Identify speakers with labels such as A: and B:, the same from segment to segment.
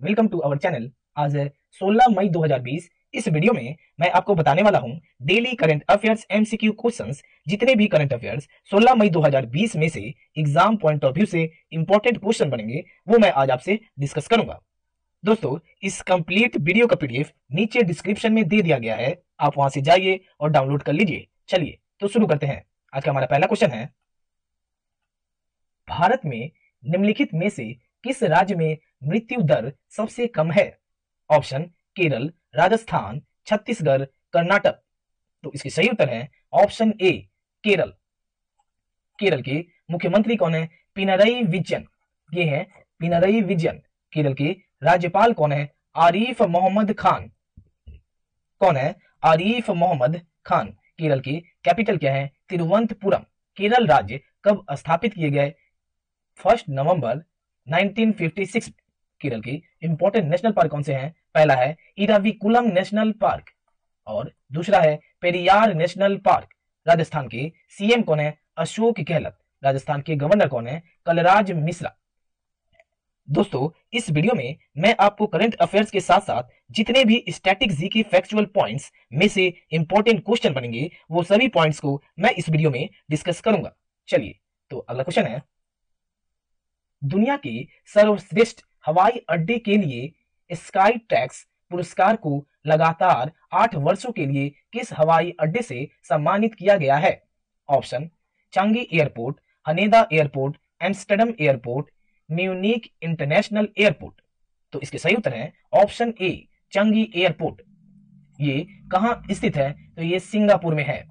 A: Welcome to our channel आज है 16 मई 2020 इस वीडियो में मैं आपको बताने वाला हूँ daily current affairs MCQ questions जितने भी करंट अफेयर्स 16 मई 2020 में से एग्ज़ाम पॉइंट ऑफ़ व्यू से इंपॉर्टेंट क्वेश्चन बनेंगे, वो मैं आज आपसे डिस्कस करूँगा। दोस्तों, इस कंप्लीट वीडियो का पीडीएफ नीचे डिस्क्रिप्शन में दे दिया गया है। आप वहाँ से जाइए और डाउनलोड कर लीजिए। चलिए तो शुरू करते हैं। आज का हमारा पहला क्वेश्चन है, भारत में निम्नलिखित में से किस राज्य में मृत्यु दर सबसे कम है। ऑप्शन, केरल, राजस्थान, छत्तीसगढ़, कर्नाटक। तो इसके सही उत्तर है ऑप्शन ए, केरल। केरल के मुख्यमंत्री कौन है? पिनरई विजयन। ये है पिनरई विजयन। केरल के राज्यपाल कौन है? आरिफ मोहम्मद खान। कौन है? आरिफ मोहम्मद खान। केरल की कैपिटल क्या है? तिरुवंतपुरम केरल राज्य कब स्थापित किए गए? फ़र्स्ट नवंबर 1956 केरल के इंपॉर्टेंट नेशनल पार्क कौन से हैं? पहला है इराविकुलम नेशनल पार्क और दूसरा है पेरियार नेशनल पार्क राजस्थान के सीएम कौन है? अशोक गहलोत। राजस्थान के गवर्नर कौन है? कलराज मिश्रा। दोस्तों, इस वीडियो में मैं आपको करंट अफेयर्स के साथ साथ जितने भी स्टैटिक जी के फैक्चुअल पॉइंट्स में से इंपॉर्टेंट क्वेश्चन बनेंगे, वो सभी पॉइंट्स को मैं इस वीडियो में डिस्कस करूँगा। चलिए तो अगला क्वेश्चन है, दुनिया के सर्वश्रेष्ठ हवाई अड्डे के लिए स्काई ट्रैक्स पुरस्कार को लगातार आठ वर्षों के लिए किस हवाई अड्डे से सम्मानित किया गया है? Option, Changi airport, Haneda airport, Amsterdam airport Munich international airport. तो इसके सही उत्तर है ऑप्शन ए, चंगी एयरपोर्ट। ये कहाँ स्थित है? तो ये सिंगापुर में है।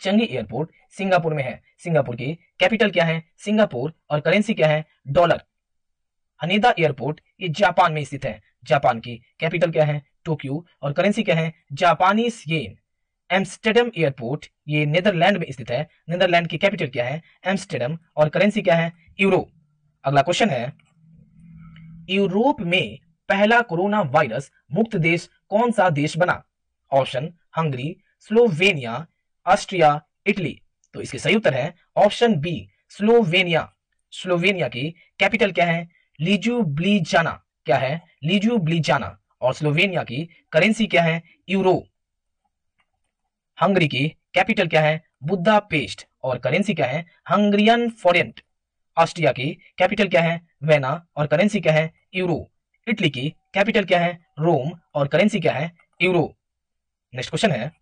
A: चंगी एयरपोर्ट सिंगापुर में है। सिंगापुर की कैपिटल क्या है? सिंगापुर और करेंसी क्या है? डॉलर। हनेदा एयरपोर्ट, ये जापान में स्थित है। जापान की कैपिटल क्या है? टोक्यो। और करेंसी क्या है? जापानी येन। एम्स्टरडम एयरपोर्ट, ये नेदरलैंड में स्थित है। नेदरलैंड की कैपिटल क्या है? एम्स्टरडम। और करेंसी क्या है? यूरो अगला क्वेश्चन है, यूरोप में पहला कोरोना वायरस मुक्त देश कौन सा देश बना? Option, Hungary, Slovenia, Austria, Italy. तो इसके सही उत्तर है, ऑप्शन बी, स्लोवेनिया। स्लोवेनिया की कैपिटल क्या है? लीजू ब्लीजाना, क्या है? लीजू ब्लीजाना। और स्लोवेनिया की करेंसी क्या है? यूरो। हंगरी की कैपिटल क्या है? बुद्धा पेस्ट और करेंसी क्या है? Hungarian forint. ऑस्ट्रिया की कैपिटल क्या है? वेना। और करेंसी क्या है? यूरो। इटली की कैपिटल क्या है? रोम। और करेंसी क्या है? यूरो। नेक्स्ट क्वेश्चन है।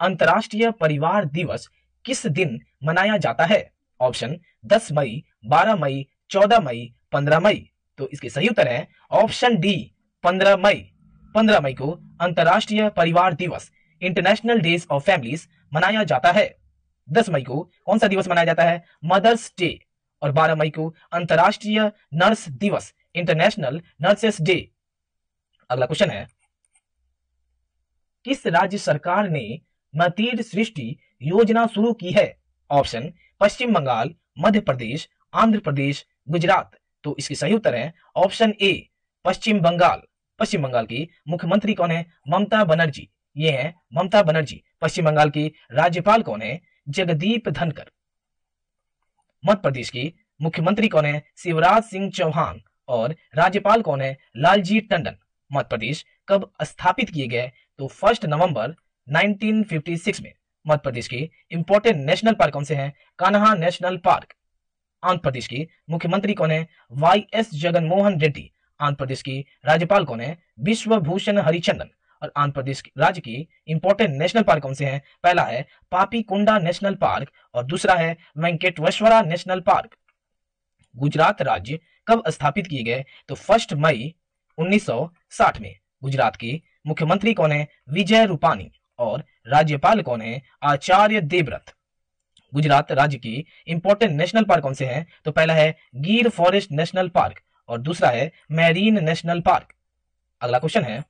A: अंतर्राष्ट्रीय परिवार दिवस किस दिन मनाया जाता है? ऑप्शन 10 मई 12 मई 14 मई 15 मई। तो इसके सही उत्तर है ऑप्शन डी 15 मई। 15 मई को अंतर्राष्ट्रीय परिवार दिवस इंटरनेशनल डेज़ ऑफ़ फैमिलीज़ मनाया जाता है। 10 मई को कौन सा दिवस मनाया जाता है? मदर्स डे और 12 मई को अंतर्राष्ट्रीय नर्स दिवस इंटरनेशनल नर्सेस डे अगला क्वेश्चन है, किस राज्य सरकार ने मतीर सृष्टि योजना शुरू की है? ऑप्शन पश्चिम बंगाल, मध्य प्रदेश, आंध्र प्रदेश गुजरात। तो इसकी सही उत्तर है ऑप्शन ए पश्चिम बंगाल। पश्चिम बंगाल की मुख्यमंत्री कौन है? ममता बनर्जी। ये है ममता बनर्जी। पश्चिम बंगाल की राज्यपाल कौन है? जगदीप धनकर मध्य प्रदेश की मुख्यमंत्री कौन है? शिवराज सिंह चौहान। और राज्यपाल कौन है? लालजी टंडन। मध्य प्रदेश कब स्थापित किए गए? तो फ़र्स्ट नवंबर 1956 में। मध्य प्रदेश की इंपॉर्टेंट नेशनल पार्क कौन से हैं? कान्हा नेशनल पार्क आंध्र प्रदेश की मुख्यमंत्री कौन है? Y S Jaganmohan Reddy. Andhra Pradesh की राज्यपाल कौन है? विश्वभूषण हरिचंदन। और आंध्र प्रदेश राज्य की इंपॉर्टेंट नेशनल पार्क कौन से हैं? पहला है पापी कुंडा नेशनल पार्क और दूसरा है वेंकटेश्वरा नेशनल पार्क गुजरात राज्य कब स्थापित किए गए? तो फ़र्स्ट मई 1960 में। गुजरात की मुख्यमंत्री कौन है? विजय रूपानी। और राज्यपाल कौन है? आचार्य देवव्रत। गुजरात राज्य की इंपॉर्टेंट नेशनल पार्क कौन से हैं? तो पहला है गिर फॉरेस्ट नेशनल पार्क और दूसरा है मैरीन नेशनल पार्क अगला क्वेश्चन है।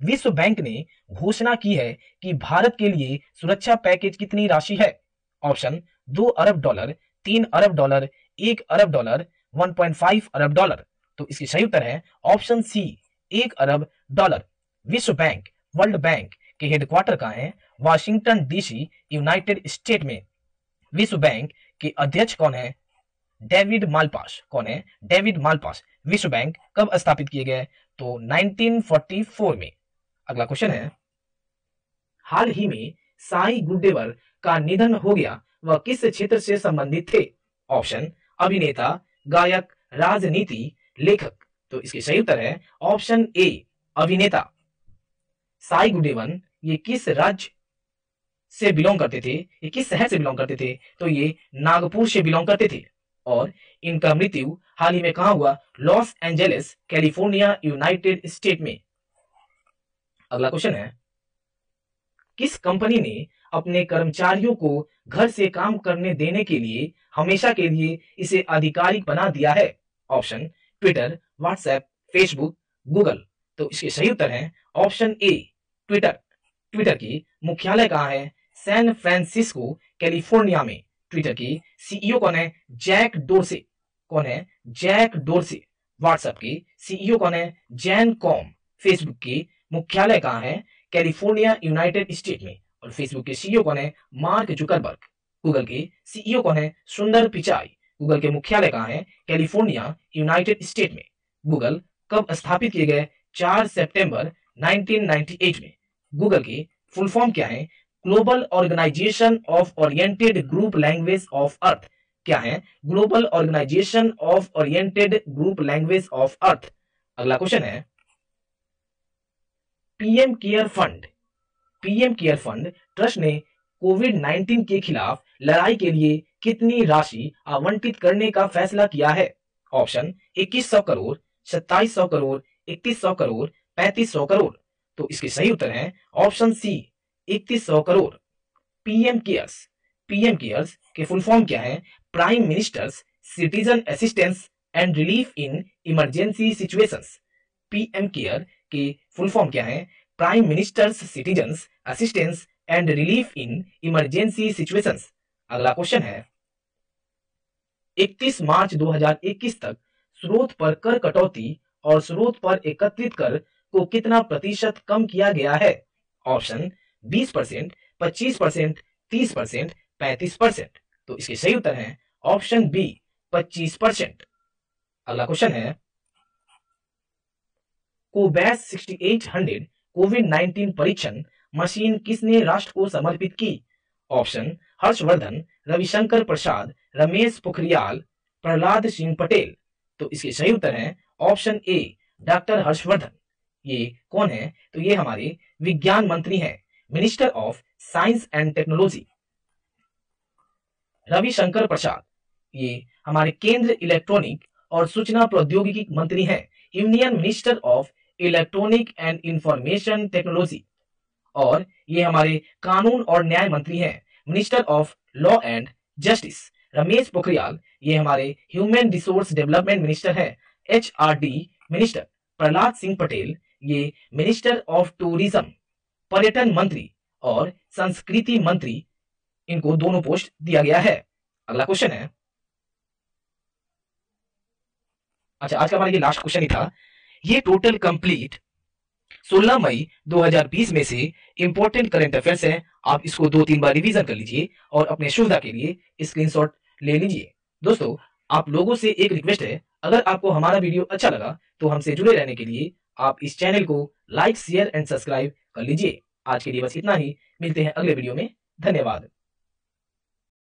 A: विश्व बैंक ने घोषणा की है कि भारत के लिए सुरक्षा पैकेज कितनी राशि है? ऑप्शन दो अरब डॉलर तीन अरब डॉलर एक अरब डॉलर 1.5 अरब डॉलर तो इसकी सही उत्तर है ऑप्शन सी एक अरब डॉलर विश्व बैंक वर्ल्ड बैंक के हेडक्वार्टर कहाँ है? वाशिंगटन डीसी यूनाइटेड स्टेट में। विश्व बैंक के अध्यक्ष कौन है? David Malpass. कौन है? David Malpass. विश्व बैंक कब स्थापित किए गए? तो 1944 में। अगला क्वेश्चन है। हाल ही में साई गुड्डेवर का निधन हो गया, वह किस क्षेत्र से संबंधित थे? ऑप्शन, अभिनेता, गायक, राजनीति, लेखक। तो इसके सही उत्तर है, ऑप्शन ए, अभिनेता। साई गुडेवन, ये किस राज्य से बिलोंग करते थे, ये किस शहर से बिलोंग करते थे? तो ये नागपुर से बिलोंग करते थे। और इनका मृत्यु हाल ही में कहा हुआ? Los Angeles, California, United State में। अगला क्वेश्चन है। किस कंपनी ने अपने कर्मचारियों को घर से काम करने देने के लिए हमेशा के लिए इसे आधिकारिक बना दिया है? Option, Twitter, WhatsApp, Facebook, Google. तो इसके सही उत्तर है ऑप्शन ए, ट्विटर। ट्विटर की मुख्यालय कहाँ है? सैन फ्रांसिस्को कैलिफ़ोर्निया में। ट्विटर की सीईओ कौन है? जैक डोरसे कौन है? जैक डोरसे व्हाट्सएप की सीईओ कौन है? जैन कॉम फेसबुक की मुख्यालय कहाँ है? कैलिफ़ोर्निया यूनाइटेड स्टेट में। और फेसबुक के सीईओ कौन है? मार्क जुकरबर्ग गूगल के सीईओ कौन है? सुंदर पिचाई गूगल के मुख्यालय कहाँ है? कैलिफ़ोर्निया यूनाइटेड स्टेट में। गूगल कब स्थापित किए गए? 4 सितंबर 1998 में। गूगल की फुल फॉर्म क्या है? Global organisation of oriented group language of earth. क्या है? Global organisation of oriented group language of earth. अगला क्वेश्चन है। PM care fund. PM care fund trust ने कोविड 19 के खिलाफ लड़ाई के लिए कितनी राशि आवंटित करने का फैसला किया है? ऑप्शन 2100 करोड़ 2700 करोड़ 3100 करोड़ 3500 करोड़। तो इसके सही उत्तर है option C 3100 crore. PM cares PM cares के फुल फॉर्म क्या है? Prime minister's citizen assistance and relief in emergency situations PM care के फुल फॉर्म क्या है? Prime minister's citizen assistance and relief in emergency situations अगला question है। 31 मार्च 2021 तक स्रोत पर कर कटौती और स्रोत पर एकत्रित कर को कितना प्रतिशत कम किया गया है? ऑप्शन 20 परसेंट, पच्चीस परसेंट, तीस परसेंट, पैंतीस परसेंट। तो इसके सही उत्तर है ऑप्शन बी 25 परसेंट। अगला क्वेश्चन है कोवैक्स 6800 कोविड 19 परीक्षण मशीन किसने राष्ट्र को समर्पित की? ऑप्शन, हर्षवर्धन, रविशंकर प्रसाद, रमेश पोखरियाल, प्रहलाद सिंह पटेल। तो इसके सही उत्तर है ऑप्शन ए, डॉक्टर हर्षवर्धन। ये कौन है? तो ये हमारे विज्ञान मंत्री हैं। Minister of science and technology Ravishankar Prasad ये हमारे केंद्र इलेक्ट्रॉनिक और सूचना प्रौद्योगिकी मंत्री हैं union minister of electronic and information technology और ये हमारे कानून और न्याय मंत्री हैं minister of law and justice Ramesh Pokhriyal. ये हमारे ह्यूमन रिसोर्स डेवलपमेंट मिनिस्टर है एच मिनिस्टर प्रहलाद सिंह पटेल। ये मिनिस्टर ऑफ़ टूरिज़्म पर्यटन मंत्री और संस्कृति मंत्री, इनको दोनों पोस्ट दिया गया है। अगला क्वेश्चन है। अच्छा आज का हमारा ये लास्ट क्वेश्चन ही था। ये टोटल कंप्लीट 16 मई 2020 में से इंपॉर्टेंट करंट अफेयर्स है। आप इसको दो तीन बार रिवीजन कर लीजिए और अपने सुविधा के लिए स्क्रीनशॉट ले लीजिए। दोस्तों, आप लोगों से एक रिक्वेस्ट है। अगर आपको हमारा वीडियो अच्छा लगा तो हमसे जुड़े रहने के लिए आप इस चैनल को लाइक शेयर एंड सब्सक्राइब कर लीजिए। आज के लिए बस इतना ही। मिलते हैं अगले वीडियो में। धन्यवाद।